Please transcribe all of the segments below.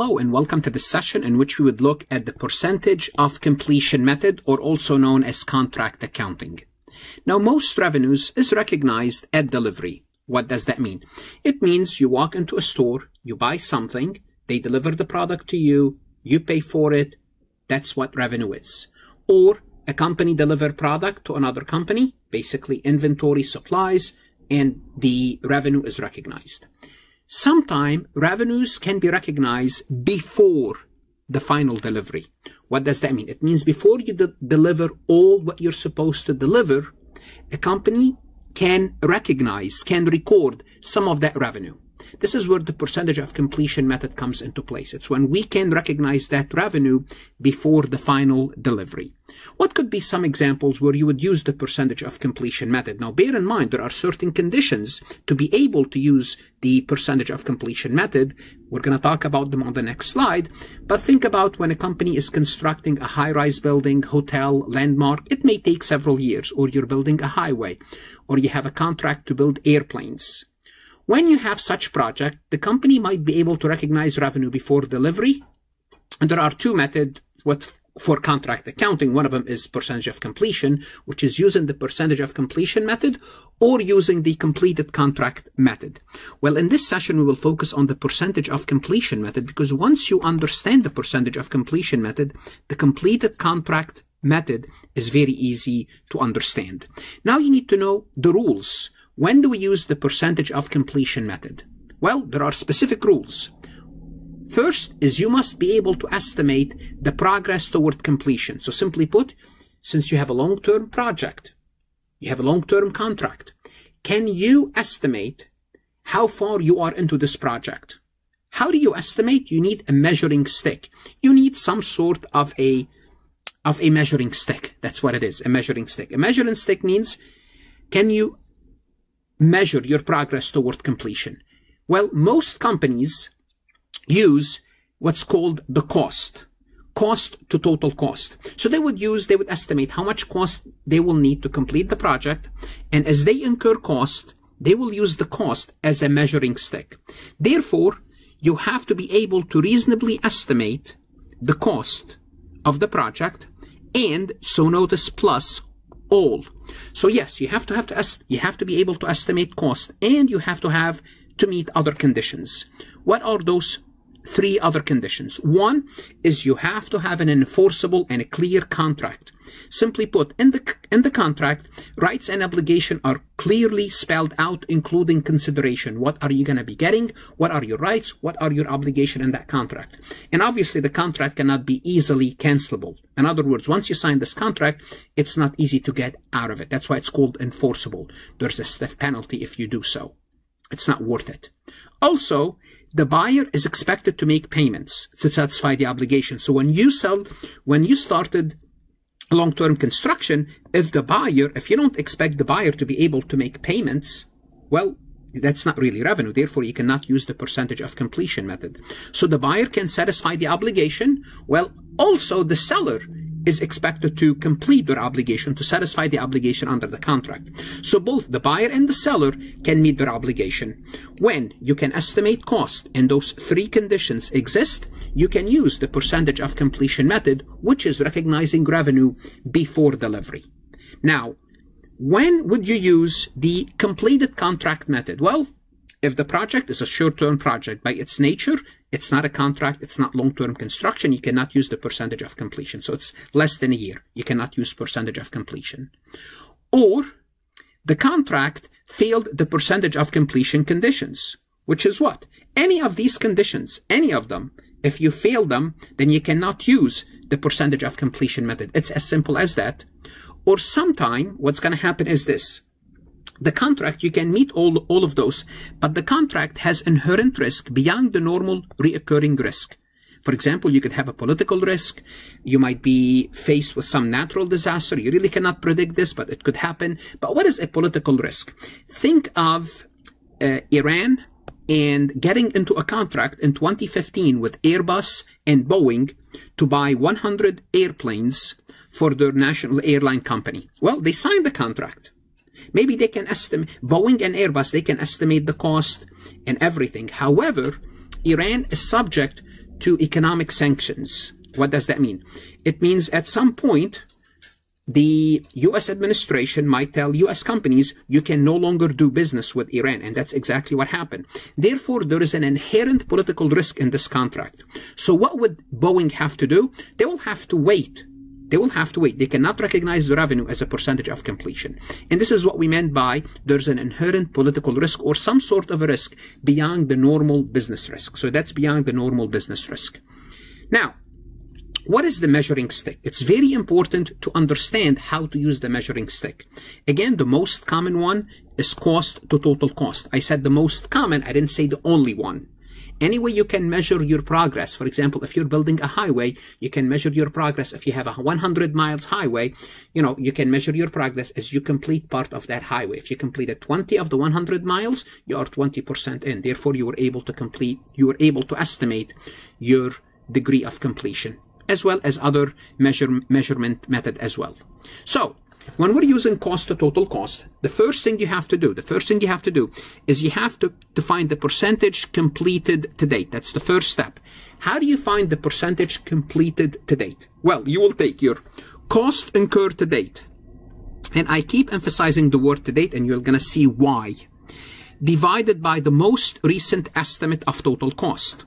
Hello and welcome to the session in which we would look at the percentage of completion method or also known as contract accounting. Now most revenues is recognized at delivery. What does that mean? It means you walk into a store, you buy something, they deliver the product to you, you pay for it, that's what revenue is. Or a company deliver product to another company, basically inventory supplies, and the revenue is recognized. Sometime revenues can be recognized before the final delivery. What does that mean? It means before you de deliver all what you're supposed to deliver, a company can recognize, can record some of that revenue. This is where the percentage of completion method comes into place. It's when we can recognize that revenue before the final delivery. What could be some examples where you would use the percentage of completion method? Now, bear in mind, there are certain conditions to be able to use the percentage of completion method. We're going to talk about them on the next slide. But think about when a company is constructing a high-rise building, hotel, landmark. It may take several years, or you're building a highway, or you have a contract to build airplanes. When you have such project, the company might be able to recognize revenue before delivery. And there are two methods what for contract accounting. One of them is percentage of completion, which is using the percentage of completion method or using the completed contract method. Well, in this session, we will focus on the percentage of completion method because once you understand the percentage of completion method, the completed contract method is very easy to understand. Now you need to know the rules when do we use the percentage of completion method? Well, there are specific rules. First is you must be able to estimate the progress toward completion. So simply put, since you have a long-term project, you have a long-term contract, can you estimate how far you are into this project? How do you estimate? You need a measuring stick. You need some sort of a of a measuring stick. That's what it is, a measuring stick. A measuring stick means can you measure your progress toward completion? Well, most companies use what's called the cost cost to total cost. So they would use, they would estimate how much cost they will need to complete the project. And as they incur cost, they will use the cost as a measuring stick. Therefore, you have to be able to reasonably estimate the cost of the project and so notice plus all. So yes, you have to have to you have to be able to estimate cost and you have to have to meet other conditions. What are those three other conditions? One is you have to have an enforceable and a clear contract. Simply put, in the, in the contract, rights and obligation are clearly spelled out, including consideration. What are you going to be getting? What are your rights? What are your obligation in that contract? And obviously, the contract cannot be easily cancelable. In other words, once you sign this contract, it's not easy to get out of it. That's why it's called enforceable. There's a stiff penalty if you do so. It's not worth it. Also, the buyer is expected to make payments to satisfy the obligation. So when you sell, when you started long-term construction, if the buyer, if you don't expect the buyer to be able to make payments, well, that's not really revenue. Therefore, you cannot use the percentage of completion method. So the buyer can satisfy the obligation. Well, also the seller is expected to complete their obligation to satisfy the obligation under the contract. So both the buyer and the seller can meet their obligation. When you can estimate cost and those three conditions exist, you can use the percentage of completion method, which is recognizing revenue before delivery. Now, when would you use the completed contract method? Well, if the project is a short-term project by its nature, it's not a contract, it's not long-term construction, you cannot use the percentage of completion. So it's less than a year. You cannot use percentage of completion. Or the contract failed the percentage of completion conditions, which is what? Any of these conditions, any of them, if you fail them, then you cannot use the percentage of completion method. It's as simple as that. Or sometime what's going to happen is this. The contract, you can meet all, all of those, but the contract has inherent risk beyond the normal reoccurring risk. For example, you could have a political risk. You might be faced with some natural disaster. You really cannot predict this, but it could happen. But what is a political risk? Think of uh, Iran and getting into a contract in 2015 with Airbus and Boeing to buy 100 airplanes for their national airline company. Well, they signed the contract. Maybe they can estimate, Boeing and Airbus, they can estimate the cost and everything. However, Iran is subject to economic sanctions. What does that mean? It means at some point, the US administration might tell US companies, you can no longer do business with Iran. And that's exactly what happened. Therefore, there is an inherent political risk in this contract. So what would Boeing have to do? They will have to wait. They will have to wait. They cannot recognize the revenue as a percentage of completion. And this is what we meant by there's an inherent political risk or some sort of a risk beyond the normal business risk. So that's beyond the normal business risk. Now, what is the measuring stick? It's very important to understand how to use the measuring stick. Again, the most common one is cost to total cost. I said the most common, I didn't say the only one. Any way you can measure your progress. For example, if you're building a highway, you can measure your progress. If you have a 100 miles highway, you know, you can measure your progress as you complete part of that highway. If you completed 20 of the 100 miles, you are 20% in. Therefore, you were able to complete, you were able to estimate your degree of completion as well as other measure, measurement method as well. So when we're using cost to total cost, the first thing you have to do, the first thing you have to do is you have to, to find the percentage completed to date. That's the first step. How do you find the percentage completed to date? Well, you will take your cost incurred to date. And I keep emphasizing the word to date and you're going to see why. Divided by the most recent estimate of total cost.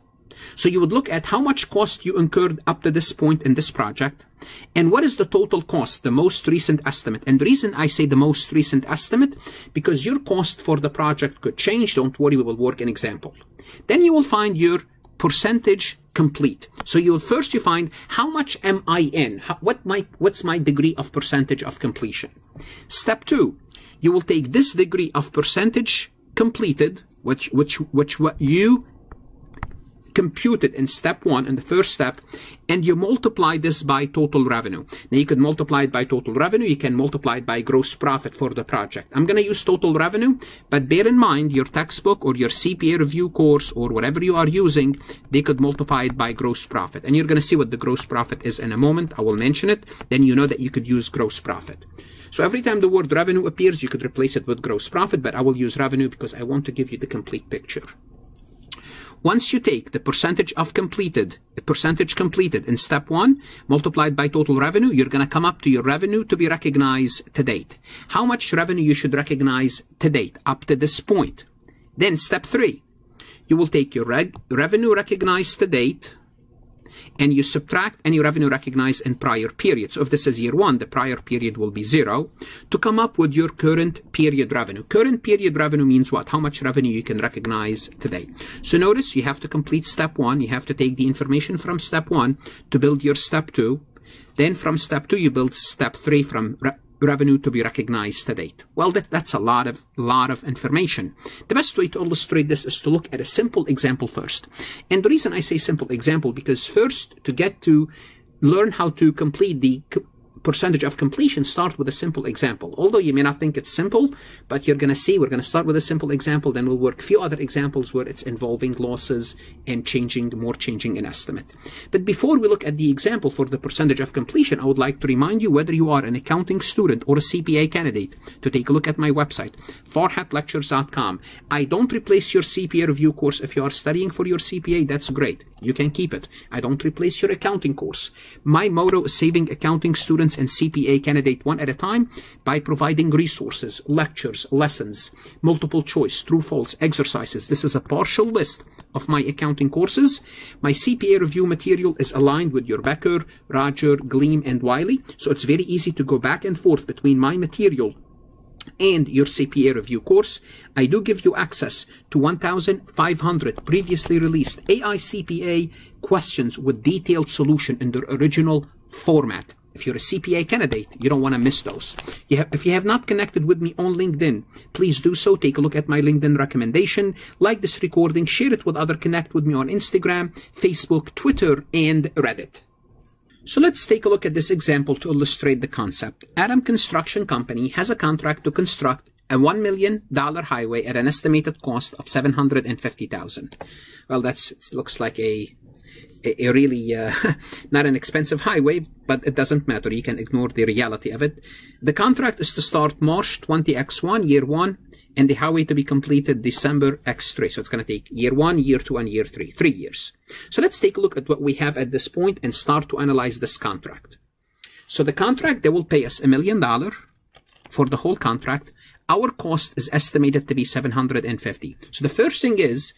So you would look at how much cost you incurred up to this point in this project and what is the total cost, the most recent estimate. And the reason I say the most recent estimate, because your cost for the project could change. Don't worry, we will work an example. Then you will find your percentage complete. So you will first you find how much am I in? How, what my, what's my degree of percentage of completion? Step two, you will take this degree of percentage completed, which, which, which what you computed in step one, in the first step, and you multiply this by total revenue. Now you can multiply it by total revenue, you can multiply it by gross profit for the project. I'm going to use total revenue, but bear in mind your textbook or your CPA review course or whatever you are using, they could multiply it by gross profit. And you're going to see what the gross profit is in a moment. I will mention it. Then you know that you could use gross profit. So every time the word revenue appears, you could replace it with gross profit, but I will use revenue because I want to give you the complete picture. Once you take the percentage of completed, the percentage completed in step one, multiplied by total revenue, you're going to come up to your revenue to be recognized to date. How much revenue you should recognize to date up to this point. Then step three, you will take your revenue recognized to date, and you subtract any revenue recognized in prior periods. So if this is year one, the prior period will be zero to come up with your current period revenue. Current period revenue means what? How much revenue you can recognize today. So notice you have to complete step one. You have to take the information from step one to build your step two. Then from step two, you build step three from revenue to be recognized to date. Well, that, that's a lot of, lot of information. The best way to illustrate this is to look at a simple example first. And the reason I say simple example, because first, to get to learn how to complete the percentage of completion, start with a simple example. Although you may not think it's simple, but you're going to see we're going to start with a simple example, then we'll work a few other examples where it's involving losses and changing, more changing an estimate. But before we look at the example for the percentage of completion, I would like to remind you whether you are an accounting student or a CPA candidate to take a look at my website, farhatlectures.com. I don't replace your CPA review course. If you are studying for your CPA, that's great. You can keep it. I don't replace your accounting course. My motto is saving accounting students and CPA candidate one at a time by providing resources, lectures, lessons, multiple choice, true false exercises. This is a partial list of my accounting courses. My CPA review material is aligned with your Becker, Roger, Gleim, and Wiley. So it's very easy to go back and forth between my material and your CPA review course, I do give you access to 1,500 previously released AICPA questions with detailed solution in their original format. If you're a CPA candidate, you don't want to miss those. You have, if you have not connected with me on LinkedIn, please do so. Take a look at my LinkedIn recommendation. Like this recording, share it with other. Connect with me on Instagram, Facebook, Twitter, and Reddit. So let's take a look at this example to illustrate the concept. Adam Construction Company has a contract to construct a $1 million highway at an estimated cost of 750000 Well, that's looks like a a, really uh, not an expensive highway, but it doesn't matter. You can ignore the reality of it. The contract is to start March 20 X1, year one, and the highway to be completed December X3. So it's going to take year one, year two, and year three, three years. So let's take a look at what we have at this point and start to analyze this contract. So the contract, they will pay us a million dollar for the whole contract. Our cost is estimated to be 750. So the first thing is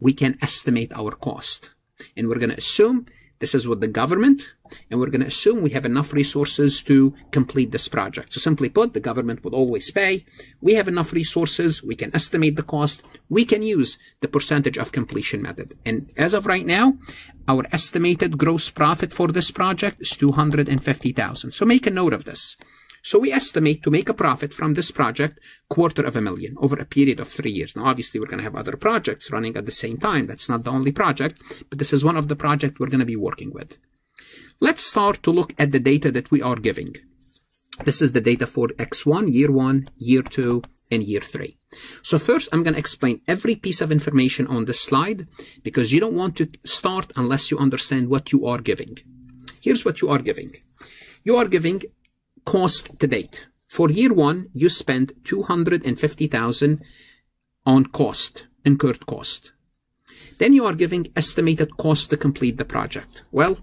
we can estimate our cost. And we're going to assume this is with the government, and we're going to assume we have enough resources to complete this project. So simply put, the government will always pay. We have enough resources. We can estimate the cost. We can use the percentage of completion method. And as of right now, our estimated gross profit for this project is 250,000. So make a note of this. So we estimate to make a profit from this project quarter of a million over a period of three years. Now, obviously, we're going to have other projects running at the same time. That's not the only project, but this is one of the projects we're going to be working with. Let's start to look at the data that we are giving. This is the data for X1, year one, year two, and year three. So first, I'm going to explain every piece of information on this slide because you don't want to start unless you understand what you are giving. Here's what you are giving. You are giving cost to date. For year one, you spend 250,000 on cost, incurred cost. Then you are giving estimated cost to complete the project. Well,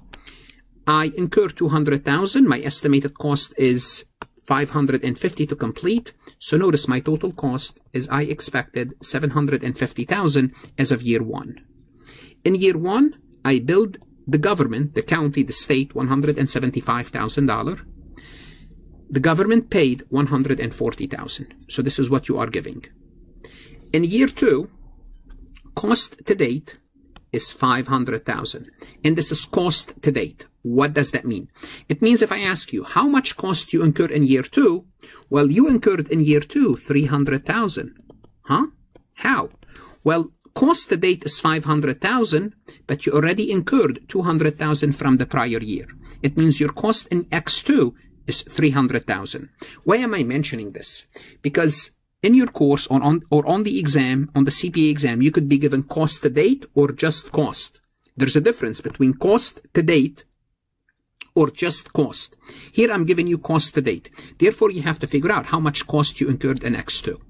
I incur 200,000. My estimated cost is 550 to complete. So notice my total cost is I expected 750,000 as of year one. In year one, I billed the government, the county, the state, $175,000 the government paid 140,000. So this is what you are giving. In year two, cost to date is 500,000. And this is cost to date. What does that mean? It means if I ask you how much cost you incur in year two, well, you incurred in year two 300,000. Huh? How? Well, cost to date is 500,000, but you already incurred 200,000 from the prior year. It means your cost in X2 is 300,000. Why am I mentioning this? Because in your course or on, or on the exam, on the CPA exam, you could be given cost to date or just cost. There's a difference between cost to date or just cost. Here I'm giving you cost to date. Therefore, you have to figure out how much cost you incurred in X2.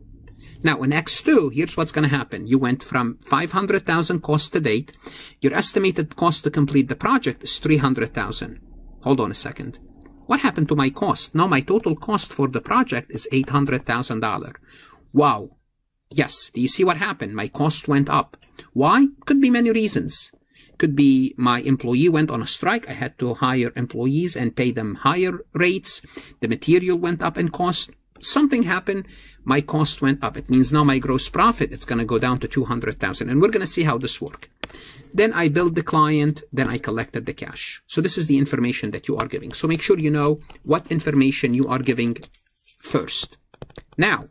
Now, in X2, here's what's going to happen. You went from 500,000 cost to date. Your estimated cost to complete the project is 300,000. Hold on a second. What happened to my cost? Now my total cost for the project is $800,000. Wow. Yes, do you see what happened? My cost went up. Why? Could be many reasons. Could be my employee went on a strike. I had to hire employees and pay them higher rates. The material went up in cost. Something happened. My cost went up. It means now my gross profit, it's going to go down to 200,000. And we're going to see how this works. Then I billed the client, then I collected the cash. So this is the information that you are giving. So make sure you know what information you are giving first. Now,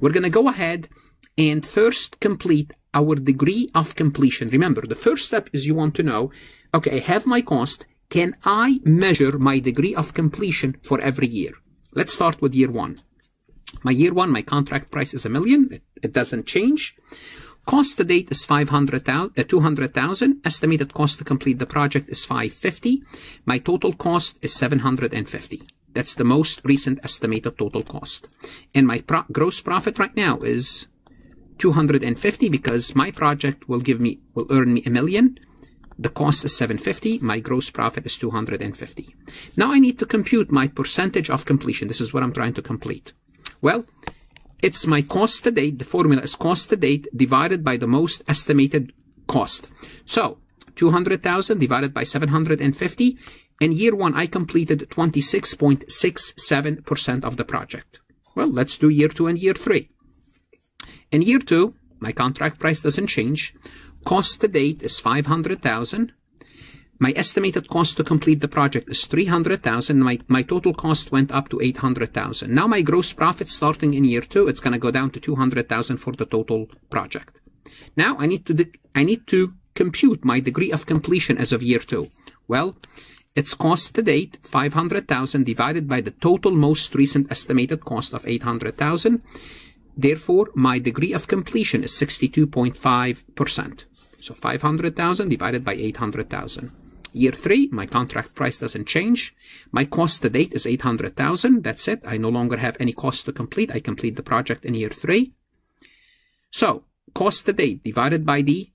we're going to go ahead and first complete our degree of completion. Remember, the first step is you want to know, okay, I have my cost. Can I measure my degree of completion for every year? Let's start with year one. My year one, my contract price is a million. It, it doesn't change. Cost to date is 500,000, uh, 200,000. Estimated cost to complete the project is 550. My total cost is 750. That's the most recent estimated total cost. And my pro gross profit right now is 250 because my project will give me, will earn me a million. The cost is 750. My gross profit is 250. Now I need to compute my percentage of completion. This is what I'm trying to complete. Well, it's my cost to date. The formula is cost to date divided by the most estimated cost. So 200,000 divided by 750. In year one, I completed 26.67% of the project. Well, let's do year two and year three. In year two, my contract price doesn't change. Cost to date is 500,000. My estimated cost to complete the project is 300,000. My, my total cost went up to 800,000. Now my gross profit starting in year two, it's going to go down to 200,000 for the total project. Now I need to, I need to compute my degree of completion as of year two. Well, its cost to date, 500,000 divided by the total most recent estimated cost of 800,000. Therefore, my degree of completion is 62.5%. So 500,000 divided by 800,000. Year three, my contract price doesn't change. My cost to date is 800,000. That's it. I no longer have any cost to complete. I complete the project in year three. So cost to date divided by the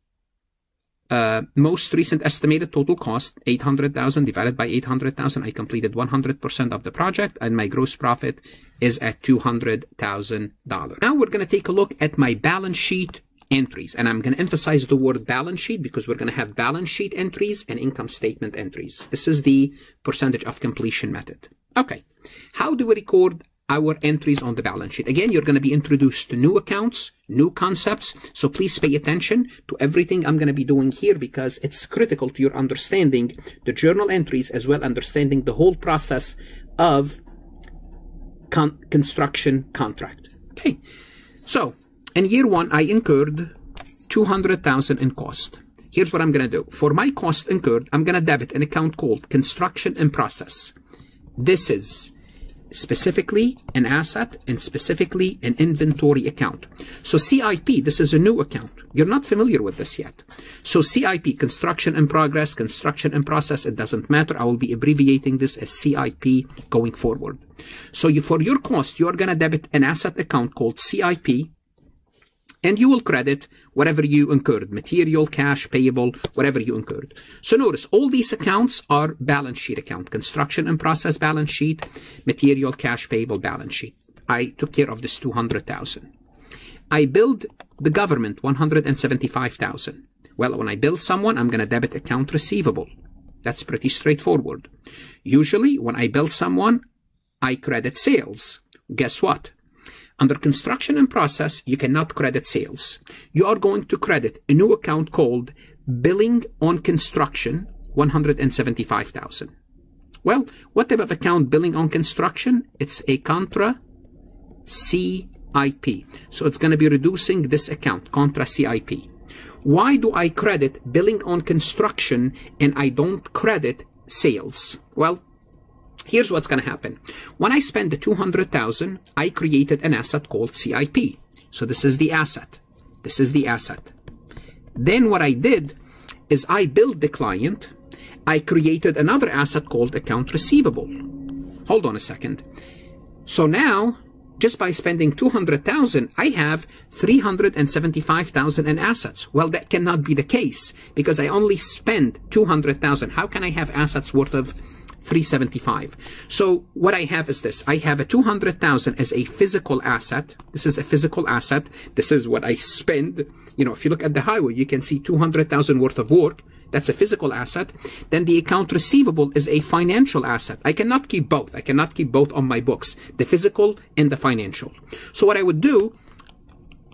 uh, most recent estimated total cost, 800,000 divided by 800,000. I completed 100% of the project and my gross profit is at $200,000. Now we're going to take a look at my balance sheet entries. And I'm going to emphasize the word balance sheet because we're going to have balance sheet entries and income statement entries. This is the percentage of completion method. Okay. How do we record our entries on the balance sheet? Again, you're going to be introduced to new accounts, new concepts. So please pay attention to everything I'm going to be doing here because it's critical to your understanding the journal entries as well understanding the whole process of con construction contract. Okay. So in year one, I incurred 200,000 in cost. Here's what I'm going to do. For my cost incurred, I'm going to debit an account called construction in process. This is specifically an asset and specifically an inventory account. So CIP, this is a new account. You're not familiar with this yet. So CIP, construction in progress, construction in process, it doesn't matter. I will be abbreviating this as CIP going forward. So you, for your cost, you're going to debit an asset account called CIP and you will credit whatever you incurred, material, cash, payable, whatever you incurred. So notice all these accounts are balance sheet account, construction and process balance sheet, material, cash, payable balance sheet. I took care of this 200,000. I billed the government 175,000. Well, when I bill someone, I'm going to debit account receivable. That's pretty straightforward. Usually, when I bill someone, I credit sales. Guess what? Under construction and process, you cannot credit sales. You are going to credit a new account called billing on construction, 175,000. Well, what type of account billing on construction? It's a contra CIP. So it's going to be reducing this account, contra CIP. Why do I credit billing on construction and I don't credit sales? Well, Here's what's going to happen. When I spend the 200,000, I created an asset called CIP. So this is the asset. This is the asset. Then what I did is I built the client. I created another asset called account receivable. Hold on a second. So now, just by spending 200,000, I have 375,000 in assets. Well, that cannot be the case because I only spent 200,000. How can I have assets worth of 375. So what I have is this. I have a 200,000 as a physical asset. This is a physical asset. This is what I spend. You know, if you look at the highway, you can see 200,000 worth of work. That's a physical asset. Then the account receivable is a financial asset. I cannot keep both. I cannot keep both on my books, the physical and the financial. So what I would do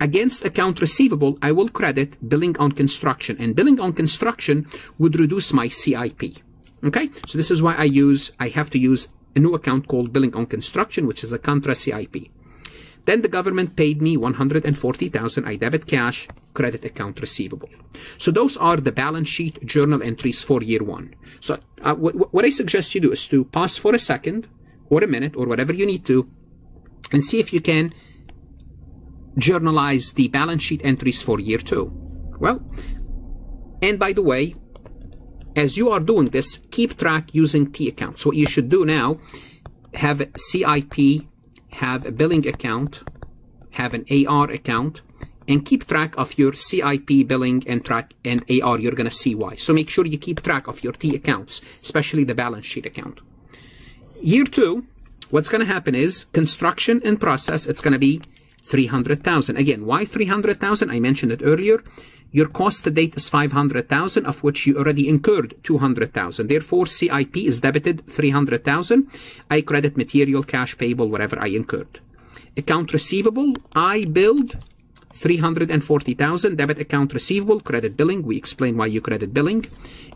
against account receivable, I will credit billing on construction and billing on construction would reduce my CIP. Okay, so this is why I use, I have to use a new account called billing on construction, which is a contra CIP. Then the government paid me 140,000. I debit cash, credit account receivable. So those are the balance sheet journal entries for year one. So uh, what I suggest you do is to pause for a second or a minute or whatever you need to and see if you can journalize the balance sheet entries for year two. Well, and by the way, as you are doing this, keep track using T accounts. What you should do now, have a CIP, have a billing account, have an AR account, and keep track of your CIP billing and track and AR. You're going to see why. So make sure you keep track of your T accounts, especially the balance sheet account. Year two, what's going to happen is construction in process. It's going to be 300,000. Again, why 300,000? I mentioned it earlier. Your cost to date is 500,000, of which you already incurred 200,000. Therefore, CIP is debited 300,000. I credit material, cash payable, whatever I incurred. Account receivable, I billed 340,000. Debit account receivable, credit billing. We explain why you credit billing.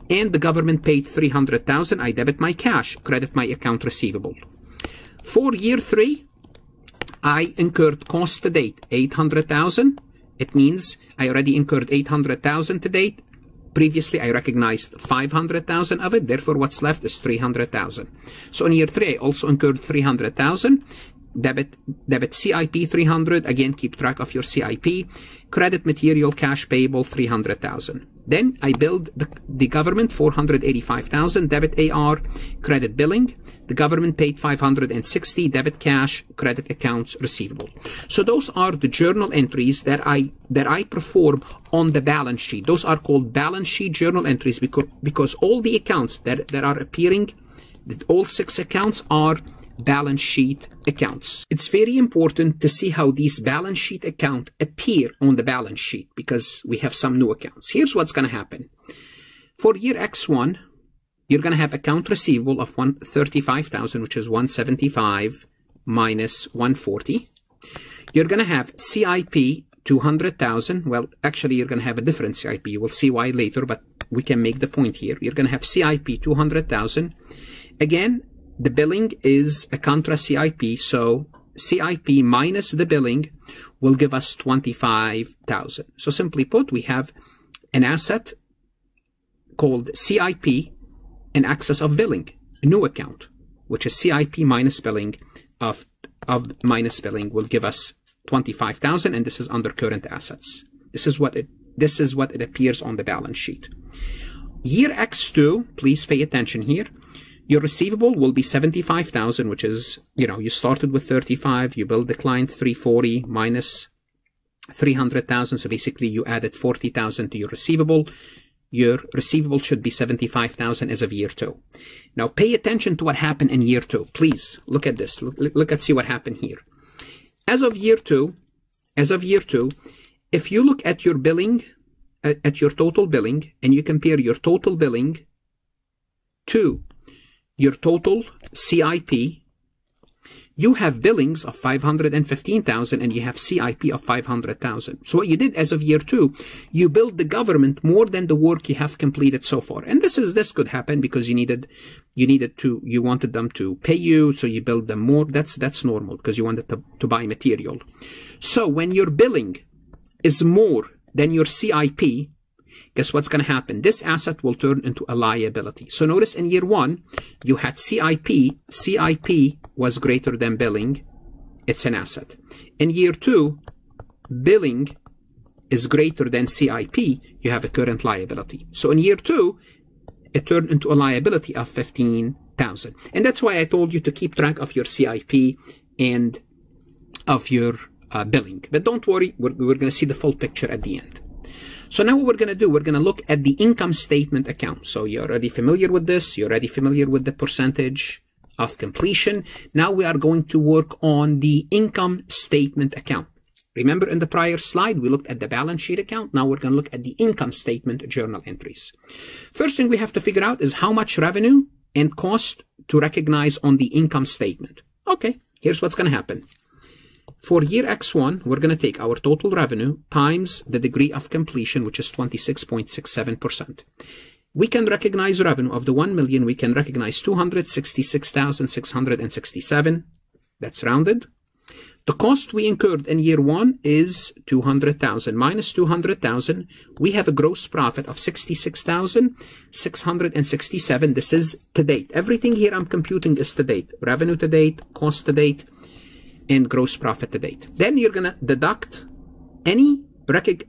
And the government paid 300,000. I debit my cash, credit my account receivable. For year three, I incurred cost to date 800,000. It means I already incurred 800,000 to date. Previously, I recognized 500,000 of it. Therefore, what's left is 300,000. So in year three, I also incurred 300,000. Debit debit CIP 300 again keep track of your CIP credit material cash payable 300,000 then I billed the, the government 485,000 debit AR credit billing. The government paid 560 debit cash credit accounts receivable. So those are the journal entries that I that I perform on the balance sheet. Those are called balance sheet journal entries because because all the accounts that that are appearing all six accounts are balance sheet accounts. It's very important to see how these balance sheet accounts appear on the balance sheet because we have some new accounts. Here's what's going to happen. For year X1, you're going to have account receivable of 135,000, which is 175 minus 140. You're going to have CIP 200,000. Well, actually, you're going to have a different CIP. We'll see why later, but we can make the point here. You're going to have CIP 200,000. Again, the billing is a contra CIP, so CIP minus the billing will give us 25,000. So simply put, we have an asset called CIP in excess of billing, a new account, which is CIP minus billing of, of minus billing will give us 25,000 and this is under current assets. This is what it this is what it appears on the balance sheet. Year X2, please pay attention here. Your receivable will be 75,000, which is, you know, you started with 35, you billed the client 340 minus 300,000. So basically you added 40,000 to your receivable. Your receivable should be 75,000 as of year two. Now pay attention to what happened in year two. Please look at this. Look, look at see what happened here. As of year two, as of year two, if you look at your billing, uh, at your total billing, and you compare your total billing to your total CIP, you have billings of 515,000 and you have CIP of 500,000. So what you did as of year two, you billed the government more than the work you have completed so far. And this is, this could happen because you needed, you needed to, you wanted them to pay you. So you billed them more. That's, that's normal because you wanted to, to buy material. So when your billing is more than your CIP, guess what's going to happen? This asset will turn into a liability. So notice in year one, you had CIP. CIP was greater than billing. It's an asset. In year two, billing is greater than CIP. You have a current liability. So in year two, it turned into a liability of 15,000. And that's why I told you to keep track of your CIP and of your uh, billing. But don't worry, we're, we're going to see the full picture at the end. So now what we're going to do, we're going to look at the income statement account. So you're already familiar with this. You're already familiar with the percentage of completion. Now we are going to work on the income statement account. Remember in the prior slide, we looked at the balance sheet account. Now we're going to look at the income statement journal entries. First thing we have to figure out is how much revenue and cost to recognize on the income statement. Okay, here's what's going to happen. For year X1, we're going to take our total revenue times the degree of completion, which is 26.67%. We can recognize revenue of the 1 million, we can recognize 266,667. That's rounded. The cost we incurred in year one is 200,000 minus 200,000. We have a gross profit of 66,667. This is to date. Everything here I'm computing is to date. Revenue to date, cost to date, and gross profit to date. Then you're going to deduct any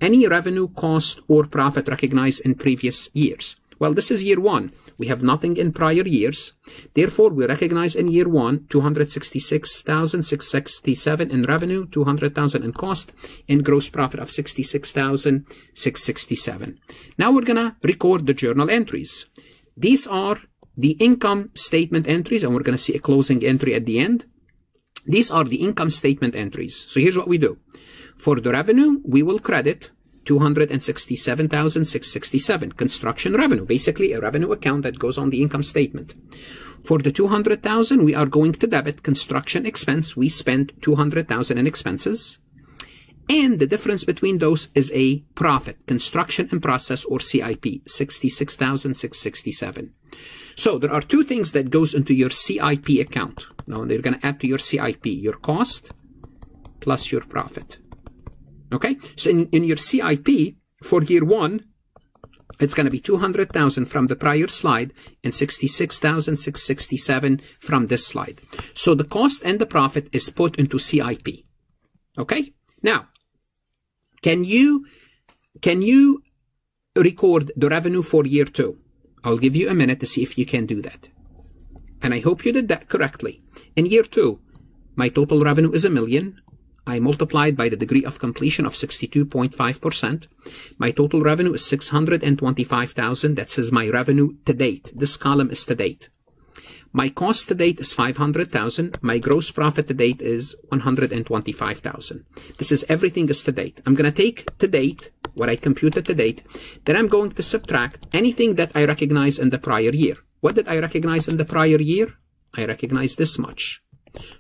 any revenue, cost, or profit recognized in previous years. Well, this is year one. We have nothing in prior years. Therefore, we recognize in year one 266,667 in revenue, 200,000 in cost, and gross profit of 66,667. Now we're going to record the journal entries. These are the income statement entries, and we're going to see a closing entry at the end. These are the income statement entries. So here's what we do. For the revenue, we will credit 267,667 construction revenue, basically a revenue account that goes on the income statement. For the 200,000, we are going to debit construction expense. We spent 200,000 in expenses. And the difference between those is a profit, construction in process or CIP, 66,667. So there are two things that goes into your CIP account. Now they're going to add to your CIP, your cost plus your profit. Okay, so in, in your CIP for year one, it's going to be 200,000 from the prior slide and 66,667 from this slide. So the cost and the profit is put into CIP. Okay? Now, can you, can you record the revenue for year two? I'll give you a minute to see if you can do that. And I hope you did that correctly. In year two, my total revenue is a million. I multiplied by the degree of completion of 62.5%. My total revenue is 625,000. That says my revenue to date. This column is to date. My cost to date is 500,000. My gross profit to date is 125,000. This is everything is to date. I'm going to take to date what I computed to date. Then I'm going to subtract anything that I recognize in the prior year. What did I recognize in the prior year? I recognize this much.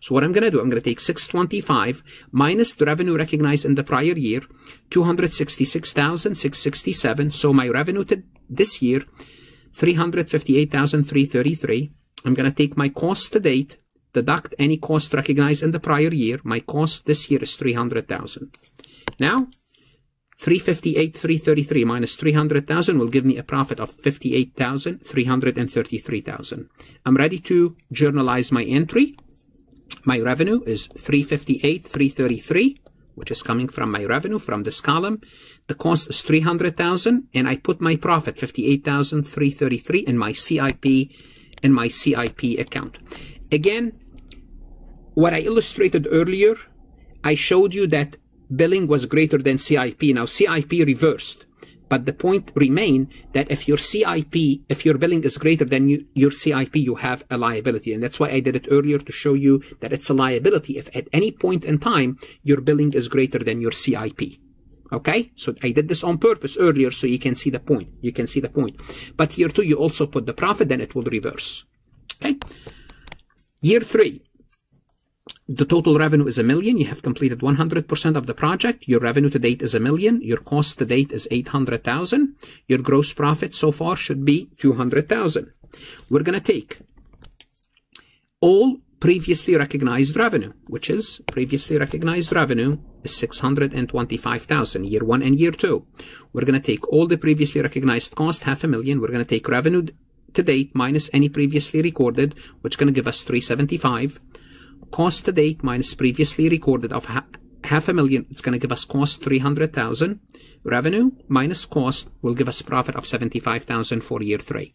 So what I'm going to do, I'm going to take 625 minus the revenue recognized in the prior year, 266,667. So my revenue to this year, 358,333. I'm going to take my cost to date, deduct any cost recognized in the prior year. My cost this year is 300,000. Now, 358,333 minus 300,000 will give me a profit of 58,333,000. I'm ready to journalize my entry. My revenue is 358, 333, which is coming from my revenue from this column. The cost is 300,000 and I put my profit 58,333 in my CIP in my CIP account. Again, what I illustrated earlier, I showed you that billing was greater than CIP. Now CIP reversed. But the point remain that if your CIP, if your billing is greater than you, your CIP, you have a liability. And that's why I did it earlier to show you that it's a liability if at any point in time your billing is greater than your CIP. Okay? So I did this on purpose earlier so you can see the point. You can see the point. But here too, you also put the profit, then it will reverse. Okay? Year three, the total revenue is a million. You have completed 100% of the project. Your revenue to date is a million. Your cost to date is 800,000. Your gross profit so far should be 200,000. We're going to take all previously recognized revenue, which is previously recognized revenue is 625,000, year one and year two. We're going to take all the previously recognized cost, half a million. We're going to take revenue to date minus any previously recorded, which is going to give us 375 cost to date minus previously recorded of ha half a million, it's going to give us cost 300,000. Revenue minus cost will give us profit of 75,000 for year three.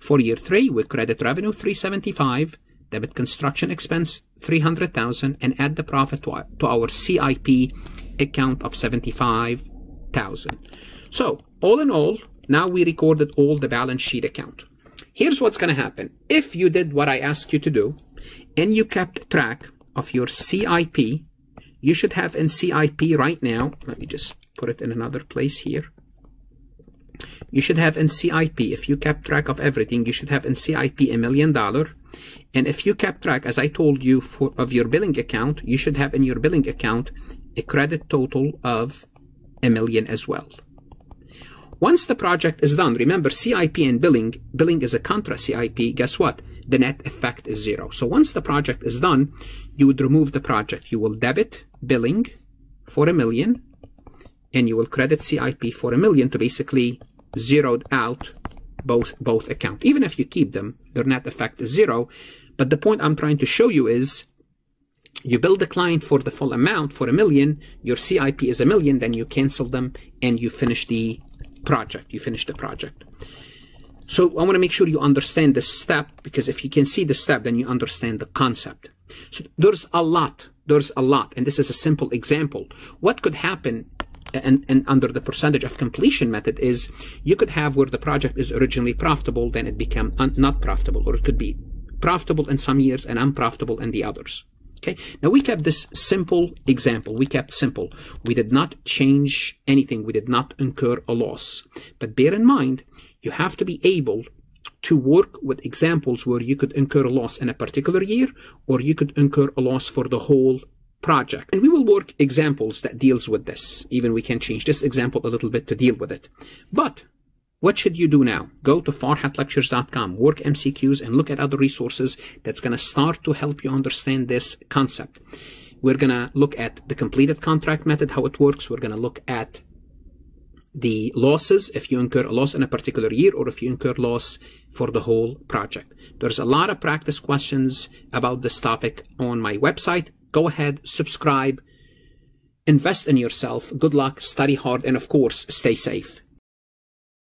For year three, we credit revenue 375, debit construction expense 300,000, and add the profit to our, to our CIP account of 75,000. So, all in all, now we recorded all the balance sheet account. Here's what's going to happen. If you did what I asked you to do, and you kept track of your CIP, you should have in CIP right now, let me just put it in another place here. You should have in CIP, if you kept track of everything, you should have in CIP a million dollar. And if you kept track, as I told you, for, of your billing account, you should have in your billing account a credit total of a million as well. Once the project is done, remember CIP and billing, billing is a contra CIP, guess what? The net effect is zero. So once the project is done, you would remove the project. You will debit billing for a million, and you will credit CIP for a million to basically zero out both, both account. Even if you keep them, their net effect is zero. But the point I'm trying to show you is you bill the client for the full amount for a million, your CIP is a million, then you cancel them and you finish the project. You finish the project. So I want to make sure you understand the step because if you can see the step, then you understand the concept. So there's a lot. There's a lot. And this is a simple example. What could happen and, and under the percentage of completion method is you could have where the project is originally profitable, then it become not profitable, or it could be profitable in some years and unprofitable in the others. Okay. Now we kept this simple example. We kept simple. We did not change anything. We did not incur a loss. But bear in mind, you have to be able to work with examples where you could incur a loss in a particular year or you could incur a loss for the whole project. And we will work examples that deals with this. Even we can change this example a little bit to deal with it. But what should you do now? Go to farhatlectures.com, work MCQs, and look at other resources that's going to start to help you understand this concept. We're going to look at the completed contract method, how it works. We're going to look at the losses if you incur a loss in a particular year or if you incur loss for the whole project. There's a lot of practice questions about this topic on my website. Go ahead, subscribe, invest in yourself. Good luck, study hard, and of course, stay safe.